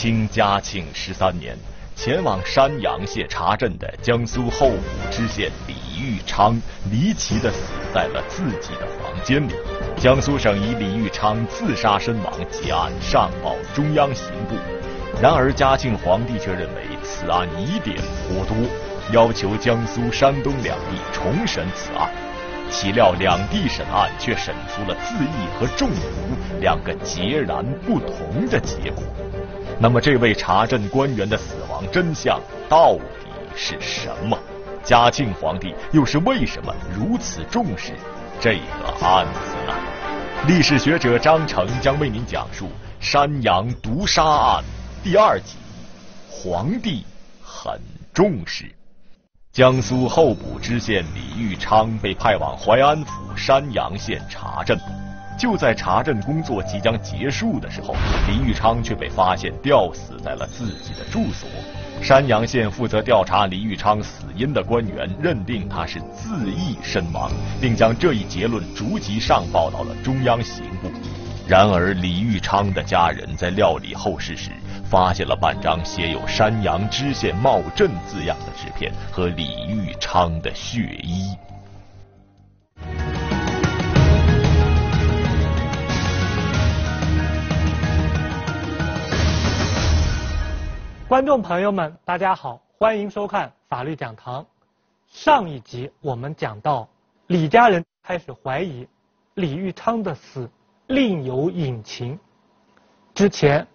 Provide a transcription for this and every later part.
清嘉庆十三年，前往山阳县查镇的江苏候补知县李玉昌离奇的死在了自己的房间里。江苏省以李玉昌自杀身亡结案上报中央刑部，然而嘉庆皇帝却认为此案疑点颇多，要求江苏、山东两地重审此案。岂料两地审案却审出了自缢和中毒两个截然不同的结果。那么，这位查证官员的死亡真相到底是什么？嘉庆皇帝又是为什么如此重视这个案子呢？历史学者张成将为您讲述《山羊毒杀案》第二集：皇帝很重视。江苏候补知县李玉昌被派往淮安府山阳县查证。就在查证工作即将结束的时候，李玉昌却被发现吊死在了自己的住所。山阳县负责调查李玉昌死因的官员认定他是自缢身亡，并将这一结论逐级上报到了中央刑部。然而，李玉昌的家人在料理后事时，发现了半张写有“山阳知县茂镇”字样的纸片和李玉昌的血衣。观众朋友们，大家好，欢迎收看法律讲堂。上一集我们讲到，李家人开始怀疑李玉昌的死另有隐情。之前，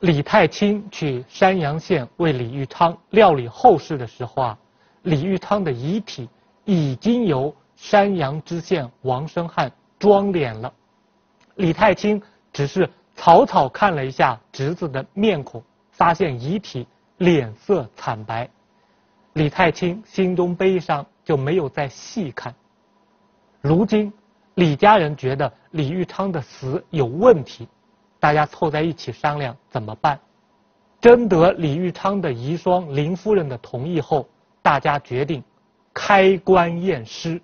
李太清去山阳县为李玉昌料理后事的时候啊，李玉昌的遗体已经由山阳知县王生汉装殓了。李太清只是草草看了一下侄子的面孔。发现遗体脸色惨白，李太清心中悲伤，就没有再细看。如今，李家人觉得李玉昌的死有问题，大家凑在一起商量怎么办。征得李玉昌的遗孀林夫人的同意后，大家决定开棺验尸。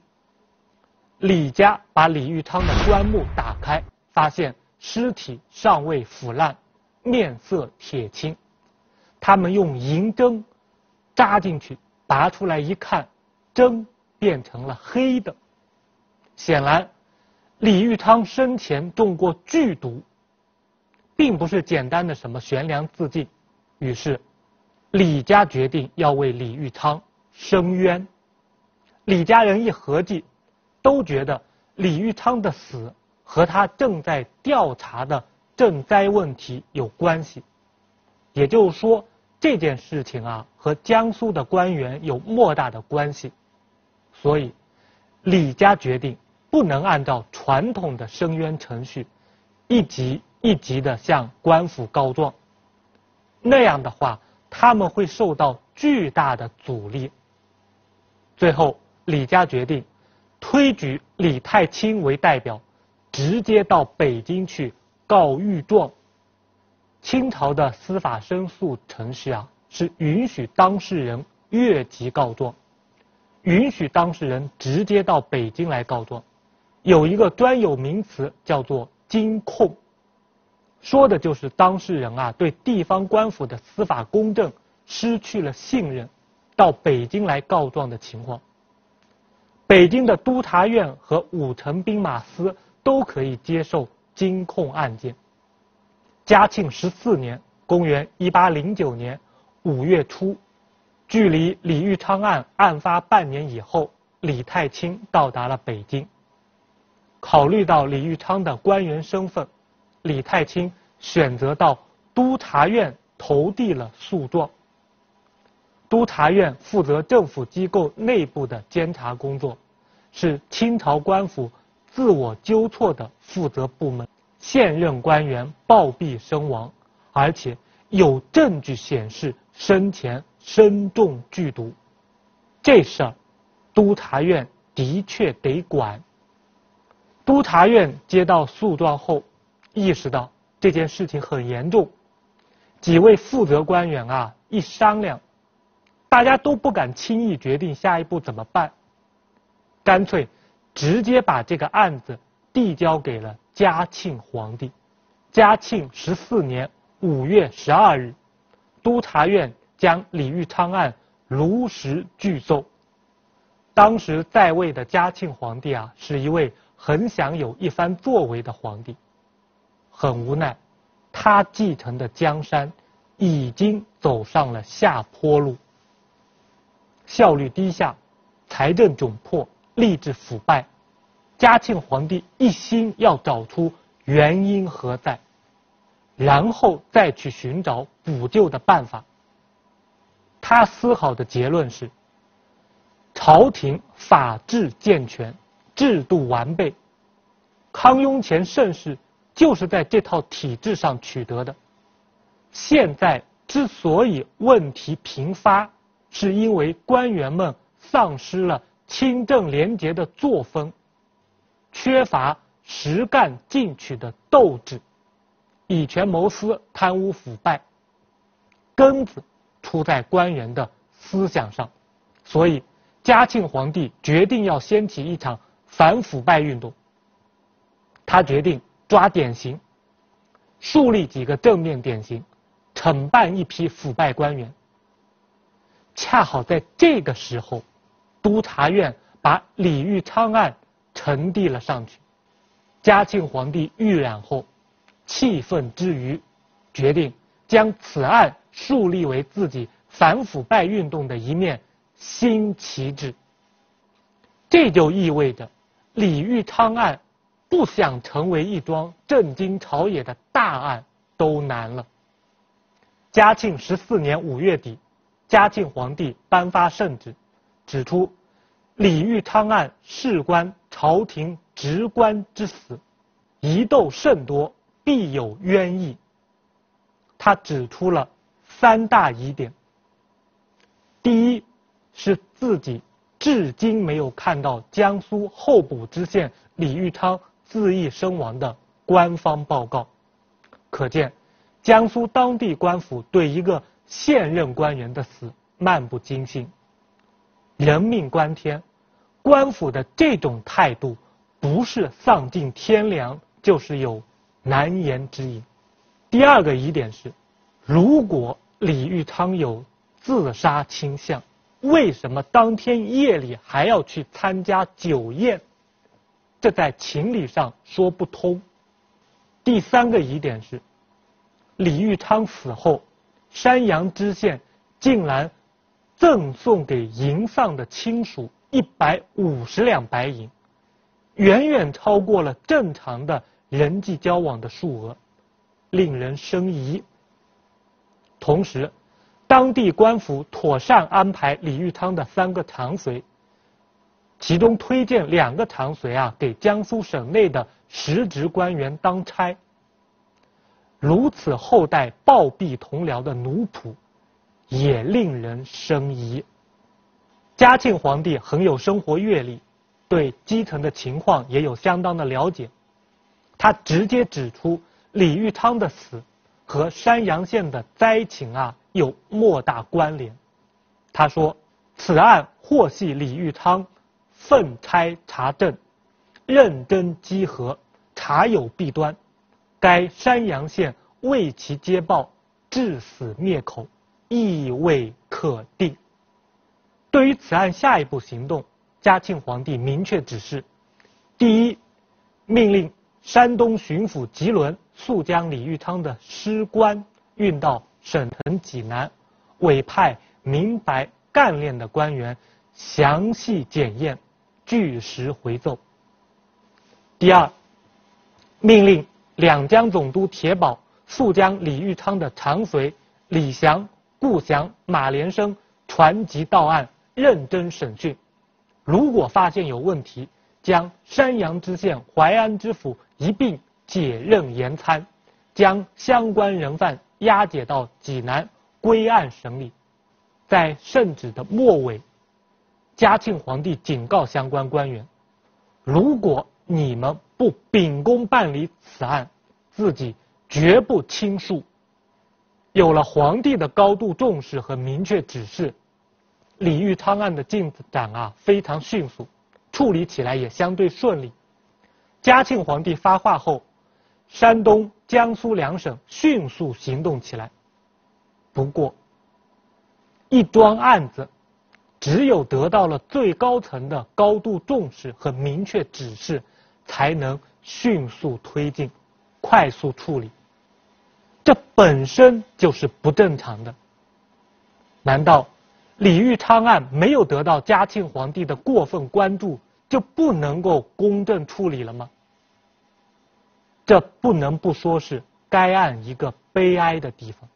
李家把李玉昌的棺木打开，发现尸体尚未腐烂，面色铁青。他们用银针扎进去，拔出来一看，针变成了黑的。显然，李玉昌生前中过剧毒，并不是简单的什么悬梁自尽。于是，李家决定要为李玉昌伸冤。李家人一合计，都觉得李玉昌的死和他正在调查的赈灾问题有关系。也就是说。这件事情啊，和江苏的官员有莫大的关系，所以李家决定不能按照传统的申冤程序，一级一级的向官府告状，那样的话他们会受到巨大的阻力。最后，李家决定推举李太清为代表，直接到北京去告御状。清朝的司法申诉程序啊，是允许当事人越级告状，允许当事人直接到北京来告状，有一个专有名词叫做“京控”，说的就是当事人啊对地方官府的司法公正失去了信任，到北京来告状的情况。北京的督察院和五城兵马司都可以接受京控案件。嘉庆十四年（公元1809年）五月初，距离李玉昌案案发半年以后，李太清到达了北京。考虑到李玉昌的官员身份，李太清选择到督察院投递了诉状。督察院负责政府机构内部的监察工作，是清朝官府自我纠错的负责部门。现任官员暴毙身亡，而且有证据显示生前身中剧毒，这事儿，督察院的确得管。督察院接到诉状后，意识到这件事情很严重，几位负责官员啊一商量，大家都不敢轻易决定下一步怎么办，干脆直接把这个案子递交给了。嘉庆皇帝，嘉庆十四年五月十二日，督察院将李玉昌案如实具奏。当时在位的嘉庆皇帝啊，是一位很想有一番作为的皇帝，很无奈，他继承的江山已经走上了下坡路，效率低下，财政窘迫，吏治腐败。嘉庆皇帝一心要找出原因何在，然后再去寻找补救的办法。他思考的结论是。朝廷法制健全，制度完备，康雍乾盛世就是在这套体制上取得的。现在之所以问题频发，是因为官员们丧失了清正廉洁的作风，缺乏实干进取的斗志，以权谋私、贪污腐败，根子出在官员的思想上，所以。嘉庆皇帝决定要掀起一场反腐败运动。他决定抓典型，树立几个正面典型，惩办一批腐败官员。恰好在这个时候，督察院把李玉昌案呈递了上去。嘉庆皇帝预览后，气愤之余，决定将此案树立为自己反腐败运动的一面。新旗帜，这就意味着李玉昌案不想成为一桩震惊朝野的大案都难了。嘉庆十四年五月底，嘉庆皇帝颁发圣旨，指出李玉昌案事关朝廷职官之死，疑窦甚多，必有冤意。他指出了三大疑点：第一。是自己至今没有看到江苏候补知县李玉昌自缢身亡的官方报告，可见江苏当地官府对一个现任官员的死漫不经心。人命关天，官府的这种态度不是丧尽天良，就是有难言之隐。第二个疑点是，如果李玉昌有自杀倾向。为什么当天夜里还要去参加酒宴？这在情理上说不通。第三个疑点是，李玉昌死后，山阳知县竟然赠送给迎丧的亲属一百五十两白银，远远超过了正常的人际交往的数额，令人生疑。同时。当地官府妥善安排李玉昌的三个长随，其中推荐两个长随啊给江苏省内的实职官员当差。如此后代暴毙同僚的奴仆，也令人生疑。嘉庆皇帝很有生活阅历，对基层的情况也有相当的了解，他直接指出李玉昌的死和山阳县的灾情啊。有莫大关联。他说：“此案或系李玉昌奋差查证，认真稽核，查有弊端，该山阳县为其接报，致死灭口，亦未可定。”对于此案下一步行动，嘉庆皇帝明确指示：第一，命令山东巡抚吉伦速将李玉昌的尸棺运到。省城济南，委派明白干练的官员详细检验，据实回奏。第二，命令两江总督铁保速将李玉昌的长随李祥、顾祥、马连生传集到案，认真审讯。如果发现有问题，将山阳知县淮安知府一并解任严参，将相关人犯。押解到济南归案审理，在圣旨的末尾，嘉庆皇帝警告相关官员：如果你们不秉公办理此案，自己绝不轻恕。有了皇帝的高度重视和明确指示，李玉昌案的进展啊非常迅速，处理起来也相对顺利。嘉庆皇帝发话后。山东、江苏两省迅速行动起来。不过，一桩案子，只有得到了最高层的高度重视和明确指示，才能迅速推进、快速处理。这本身就是不正常的。难道李玉昌案没有得到嘉庆皇帝的过分关注，就不能够公正处理了吗？这不能不说是该案一个悲哀的地方。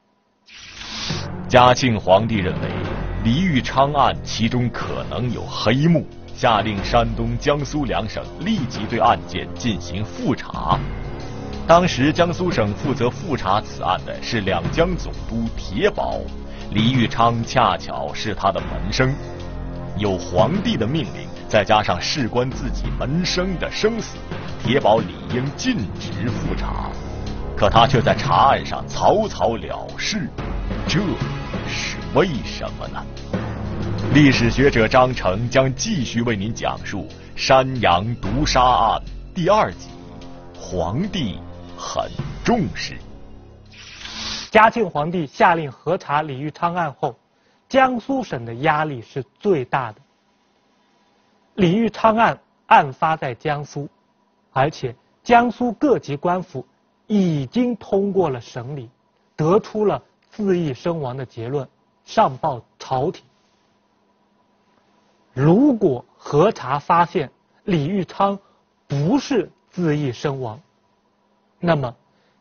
嘉庆皇帝认为李玉昌案其中可能有黑幕，下令山东、江苏两省立即对案件进行复查。当时江苏省负责复查此案的是两江总督铁保，李玉昌恰巧是他的门生，有皇帝的命令，再加上事关自己门生的生死，铁保理应尽职复查。可他却在查案上草草了事，这是为什么呢？历史学者张成将继续为您讲述《山羊毒杀案》第二集，皇帝。很重视。嘉庆皇帝下令核查李玉昌案后，江苏省的压力是最大的。李玉昌案案发在江苏，而且江苏各级官府已经通过了审理，得出了自缢身亡的结论，上报朝廷。如果核查发现李玉昌不是自缢身亡，那么，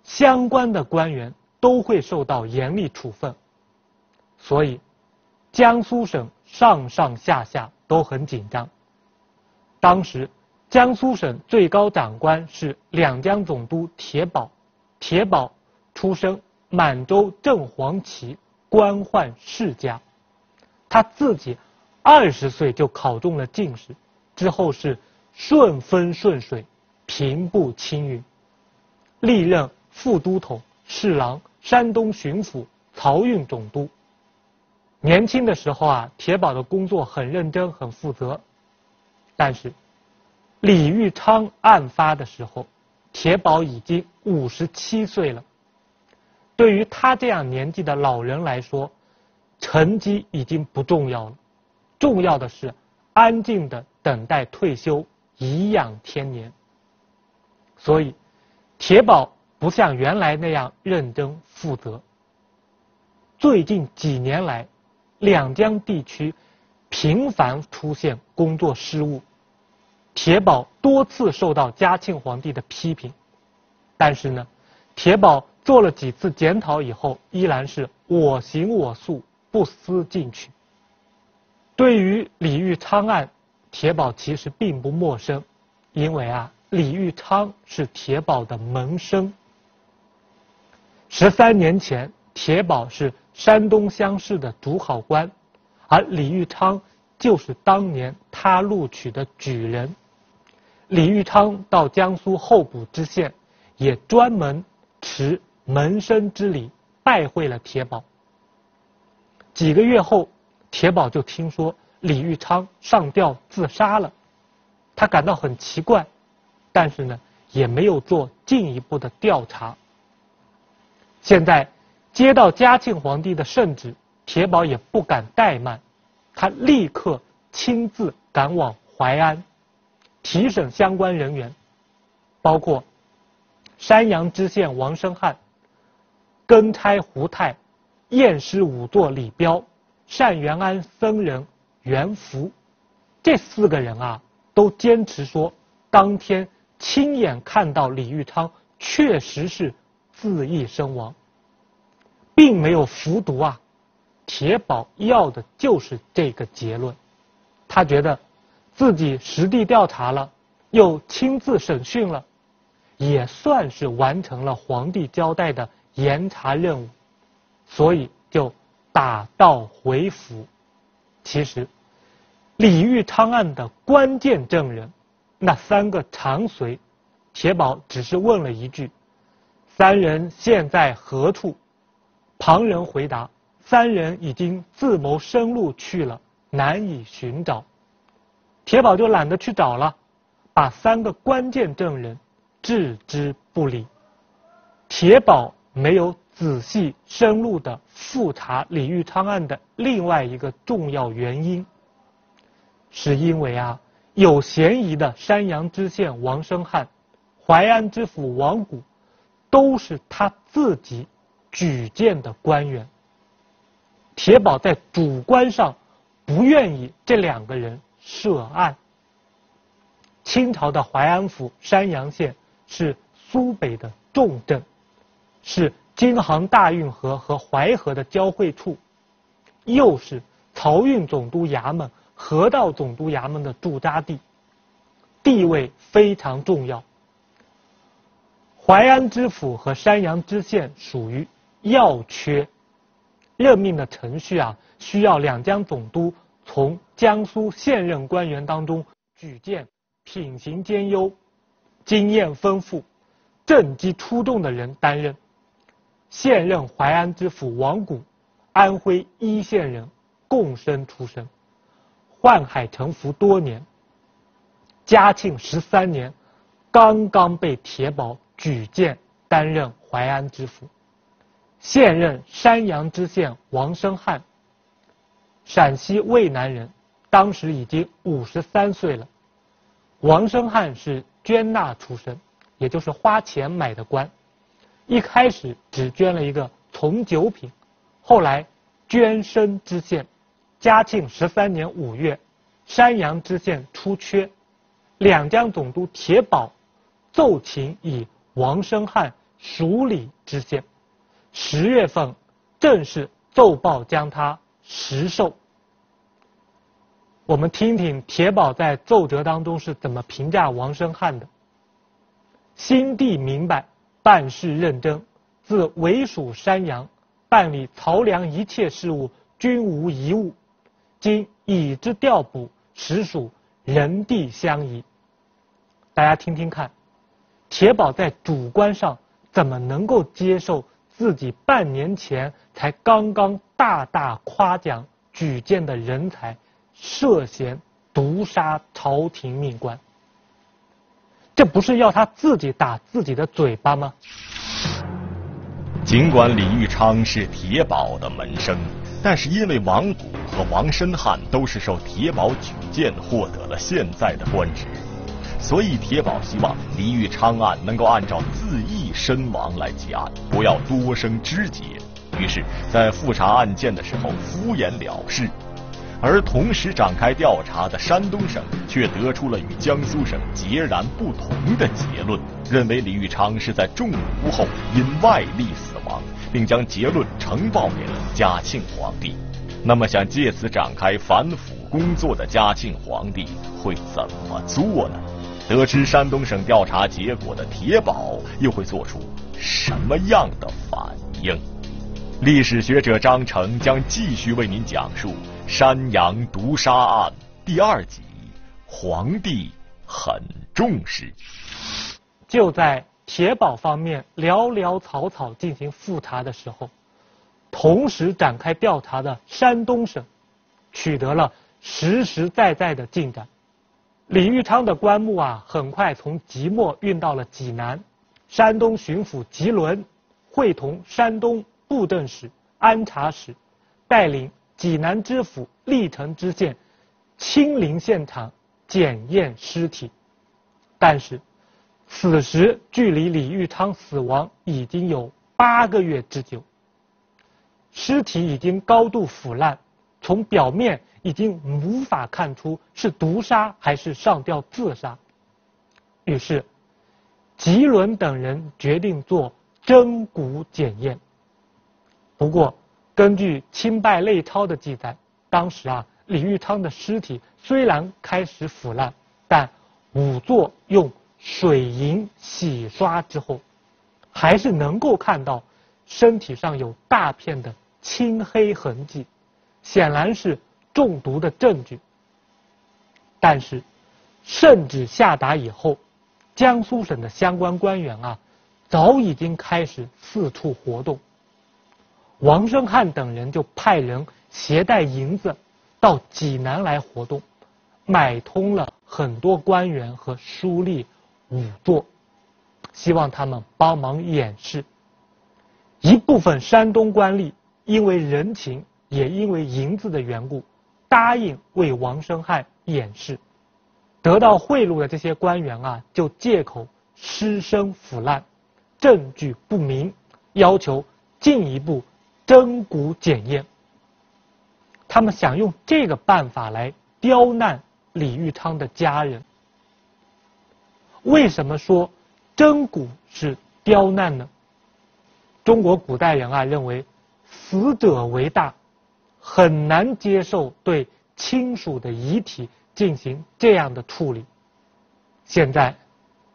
相关的官员都会受到严厉处分，所以江苏省上上下下都很紧张。当时，江苏省最高长官是两江总督铁保，铁保出身满洲正黄旗官宦世家，他自己二十岁就考中了进士，之后是顺风顺水，平步青云。历任副都统、侍郎、山东巡抚、漕运总督。年轻的时候啊，铁宝的工作很认真、很负责。但是，李玉昌案发的时候，铁宝已经五十七岁了。对于他这样年纪的老人来说，成绩已经不重要了，重要的是安静的等待退休，颐养天年。所以。铁宝不像原来那样认真负责。最近几年来，两江地区频繁出现工作失误，铁保多次受到嘉庆皇帝的批评。但是呢，铁保做了几次检讨以后，依然是我行我素，不思进取。对于李玉昌案，铁保其实并不陌生，因为啊。李玉昌是铁保的门生。十三年前，铁保是山东乡试的主考官，而李玉昌就是当年他录取的举人。李玉昌到江苏候补知县，也专门持门生之礼拜会了铁保。几个月后，铁保就听说李玉昌上吊自杀了，他感到很奇怪。但是呢，也没有做进一步的调查。现在接到嘉庆皇帝的圣旨，铁保也不敢怠慢，他立刻亲自赶往淮安，提审相关人员，包括山阳知县王生汉、庚差胡泰、验尸仵作李彪、善元安僧人袁福，这四个人啊，都坚持说当天。亲眼看到李玉昌确实是自缢身亡，并没有服毒啊！铁保要的就是这个结论。他觉得自己实地调查了，又亲自审讯了，也算是完成了皇帝交代的严查任务，所以就打道回府。其实，李玉昌案的关键证人。那三个长随，铁保只是问了一句：“三人现在何处？”旁人回答：“三人已经自谋生路去了，难以寻找。”铁宝就懒得去找了，把三个关键证人置之不理。铁宝没有仔细深入的复查李玉昌案的另外一个重要原因，是因为啊，有嫌疑的山阳知县王生汉、淮安知府王谷，都是他自己举荐的官员。铁宝在主观上不愿意这两个人涉案。清朝的淮安府山阳县是苏北的重镇，是京杭大运河和淮河的交汇处，又是漕运总督衙门、河道总督衙门的驻扎地，地位非常重要。淮安知府和山阳知县属于要缺，任命的程序啊，需要两江总督从江苏现任官员当中举荐。品行兼优、经验丰富、政绩出众的人担任。现任淮安知府王谷，安徽黟县人，贡生出身，宦海沉浮多年。嘉庆十三年，刚刚被铁保举荐担任淮安知府。现任山阳知县王生汉，陕西渭南人，当时已经五十三岁了。王生汉是捐纳出身，也就是花钱买的官。一开始只捐了一个从九品，后来捐升知县。嘉庆十三年五月，山阳知县出缺，两江总督铁保奏请以王生汉署理知县。十月份，正式奏报将他实授。我们听听铁宝在奏折当中是怎么评价王生汉的：心地明白，办事认真，自为属山阳，办理漕粮一切事务均无一误。今已之调补，实属人地相宜。大家听听看，铁宝在主观上怎么能够接受自己半年前才刚刚大大夸奖举荐的人才？涉嫌毒杀朝廷命官，这不是要他自己打自己的嘴巴吗？尽管李玉昌是铁宝的门生，但是因为王谷和王申汉都是受铁宝举荐获得了现在的官职，所以铁宝希望李玉昌案能够按照自缢身亡来结案，不要多生枝节。于是，在复查案件的时候敷衍了事。而同时展开调查的山东省却得出了与江苏省截然不同的结论，认为李玉昌是在中毒后因外力死亡，并将结论呈报给了嘉庆皇帝。那么，想借此展开反腐工作的嘉庆皇帝会怎么做呢？得知山东省调查结果的铁宝又会做出什么样的反应？历史学者张成将继续为您讲述。山羊毒杀案第二集，皇帝很重视。就在铁宝方面潦潦草草进行复查的时候，同时展开调查的山东省取得了实实在在的进展。李玉昌的棺木啊，很快从即墨运到了济南。山东巡抚吉伦会同山东布政使、安察使，带领。济南知府历城知县亲临现场检验尸体，但是此时距离李玉昌死亡已经有八个月之久，尸体已经高度腐烂，从表面已经无法看出是毒杀还是上吊自杀。于是，吉伦等人决定做真骨检验。不过。根据《清拜类钞》的记载，当时啊，李玉昌的尸体虽然开始腐烂，但仵作用水银洗刷之后，还是能够看到身体上有大片的青黑痕迹，显然是中毒的证据。但是，圣旨下达以后，江苏省的相关官员啊，早已经开始四处活动。王生汉等人就派人携带银子到济南来活动，买通了很多官员和书吏仵作，希望他们帮忙掩饰。一部分山东官吏因为人情，也因为银子的缘故，答应为王生汉掩饰。得到贿赂的这些官员啊，就借口尸身腐烂，证据不明，要求进一步真骨检验。他们想用这个办法来刁难李玉昌的家人。为什么说真骨是刁难呢？中国古代人啊认为死者为大，很难接受对亲属的遗体进行这样的处理。现在，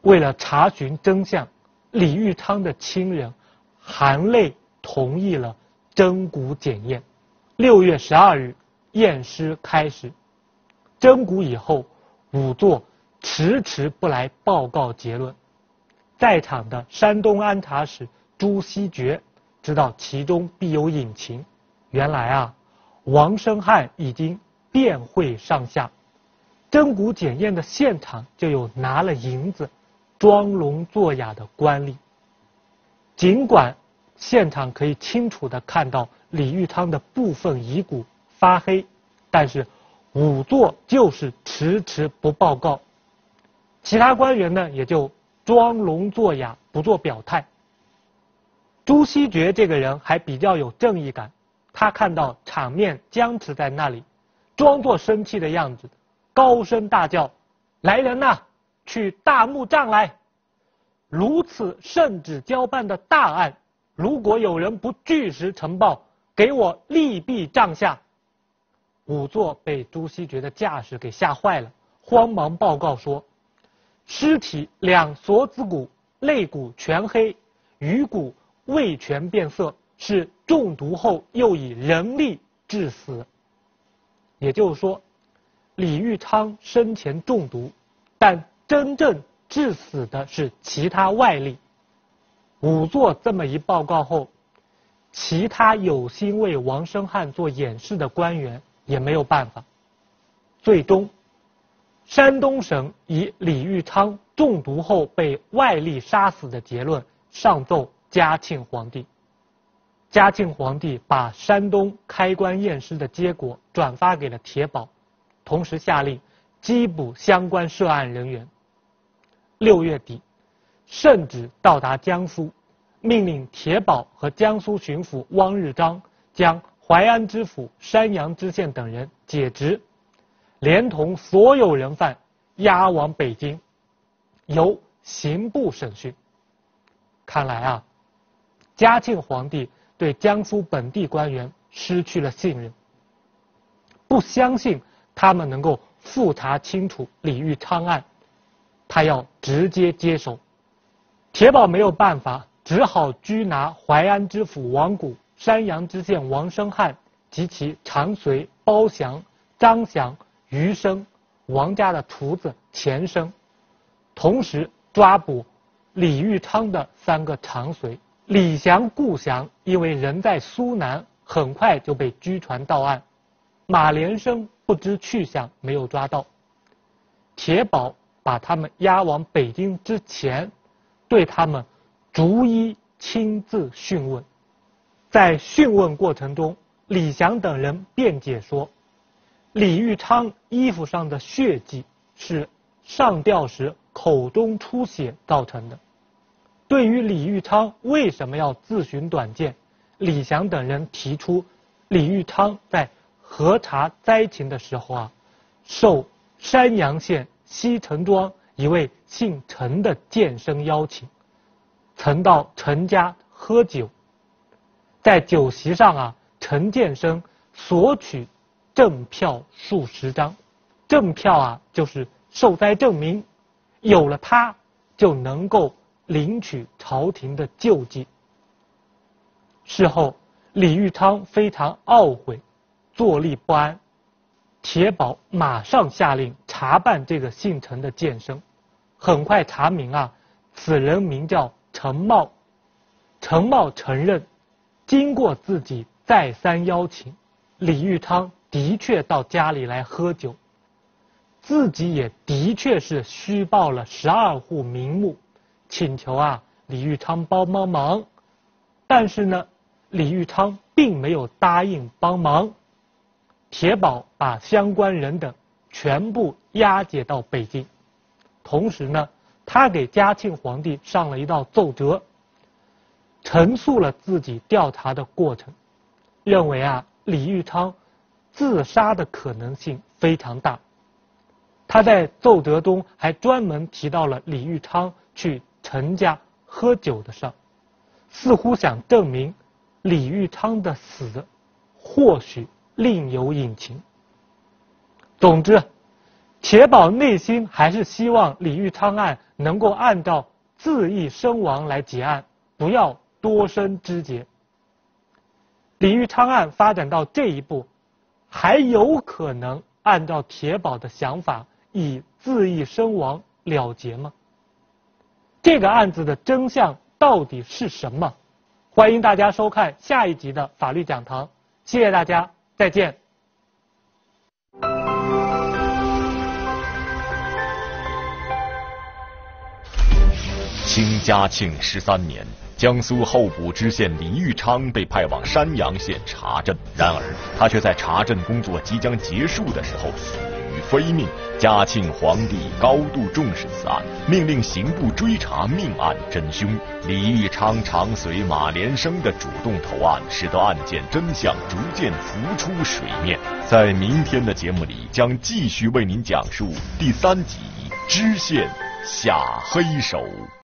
为了查询真相，李玉昌的亲人含泪同意了真骨检验。六月十二日，验尸开始。真骨以后，仵作迟迟不来报告结论。在场的山东安察使朱希爵知道其中必有隐情。原来啊，王生汉已经遍会上下，真骨检验的现场就有拿了银子、装聋作哑的官吏。尽管现场可以清楚的看到。李玉昌的部分遗骨发黑，但是仵作就是迟迟不报告，其他官员呢也就装聋作哑不做表态。朱希觉这个人还比较有正义感，他看到场面僵持在那里，装作生气的样子，高声大叫：“来人呐，去大木杖来！如此圣旨交办的大案，如果有人不据实呈报。”给我立毙帐下，仵作被朱熹觉的架势给吓坏了，慌忙报告说：尸体两锁子骨、肋骨全黑，鱼骨未全变色，是中毒后又以人力致死。也就是说，李玉昌生前中毒，但真正致死的是其他外力。仵作这么一报告后。其他有心为王生汉做掩饰的官员也没有办法。最终，山东省以李玉昌中毒后被外力杀死的结论上奏嘉庆皇帝。嘉庆皇帝把山东开棺验尸的结果转发给了铁保，同时下令缉捕相关涉案人员。六月底，圣旨到达江苏。命令铁保和江苏巡抚汪日章将淮安知府、山阳知县等人解职，连同所有人犯押往北京，由刑部审讯。看来啊，嘉庆皇帝对江苏本地官员失去了信任，不相信他们能够复查清楚李玉昌案，他要直接接手。铁保没有办法。只好拘拿淮安知府王谷、山阳知县王生汉及其长随包祥、张祥、余生、王家的徒子钱生，同时抓捕李玉昌的三个长随。李祥、顾祥因为人在苏南，很快就被拘传到案。马连生不知去向，没有抓到。铁宝把他们押往北京之前，对他们。逐一亲自讯问，在讯问过程中，李祥等人辩解说，李玉昌衣服上的血迹是上吊时口中出血造成的。对于李玉昌为什么要自寻短见，李祥等人提出，李玉昌在核查灾情的时候啊，受山阳县西城庄一位姓陈的剑生邀请。曾到陈家喝酒，在酒席上啊，陈建生索取赠票数十张，赠票啊就是受灾证明，有了它就能够领取朝廷的救济。事后，李玉昌非常懊悔，坐立不安，铁宝马上下令查办这个姓陈的剑生，很快查明啊，此人名叫。陈茂，陈茂承认，经过自己再三邀请，李玉昌的确到家里来喝酒，自己也的确是虚报了十二户名目，请求啊李玉昌帮帮忙，但是呢，李玉昌并没有答应帮忙。铁宝把相关人等全部押解到北京，同时呢，他给嘉庆皇帝上了一道奏折，陈述了自己调查的过程，认为啊，李玉昌自杀的可能性非常大。他在奏折中还专门提到了李玉昌去陈家喝酒的事儿。似乎想证明李玉昌的死或许另有隐情。总之，铁宝内心还是希望李玉昌案能够按照自缢身亡来结案，不要多生枝节。李玉昌案发展到这一步，还有可能按照铁宝的想法以自缢身亡了结吗？这个案子的真相。到底是什么？欢迎大家收看下一集的法律讲堂，谢谢大家，再见。清嘉庆十三年，江苏候补知县李玉昌被派往山阳县查镇，然而他却在查镇工作即将结束的时候死于非命。嘉庆皇帝高度重视此案，命令刑部追查。命案真凶。李玉昌常随马连生的主动投案，使得案件真相逐渐浮出水面。在明天的节目里，将继续为您讲述第三集：知县下黑手。